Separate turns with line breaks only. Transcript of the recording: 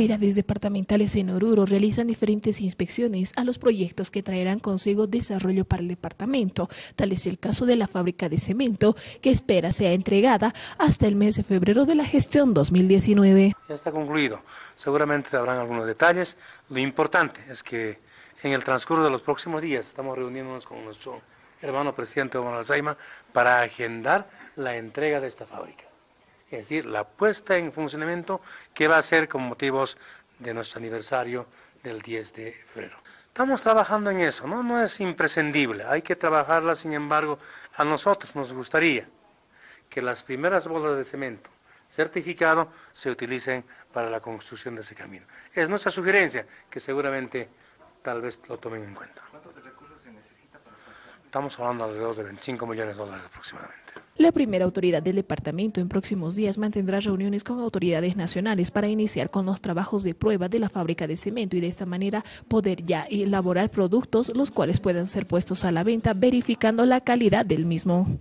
autoridades departamentales en Oruro realizan diferentes inspecciones a los proyectos que traerán consigo desarrollo para el departamento. Tal es el caso de la fábrica de cemento, que espera sea entregada hasta el mes de febrero de la gestión 2019.
Ya está concluido. Seguramente habrán algunos detalles. Lo importante es que en el transcurso de los próximos días estamos reuniéndonos con nuestro hermano presidente Omar Alzheimer para agendar la entrega de esta fábrica es decir, la puesta en funcionamiento que va a ser con motivos de nuestro aniversario del 10 de febrero. Estamos trabajando en eso, ¿no? No es imprescindible, hay que trabajarla, sin embargo, a nosotros nos gustaría que las primeras bolas de cemento certificado se utilicen para la construcción de ese camino. Es nuestra sugerencia, que seguramente tal vez lo tomen en cuenta. ¿Cuántos recursos se necesita para Estamos hablando alrededor de 25 millones de dólares aproximadamente.
La primera autoridad del departamento en próximos días mantendrá reuniones con autoridades nacionales para iniciar con los trabajos de prueba de la fábrica de cemento y de esta manera poder ya elaborar productos los cuales puedan ser puestos a la venta verificando la calidad del mismo.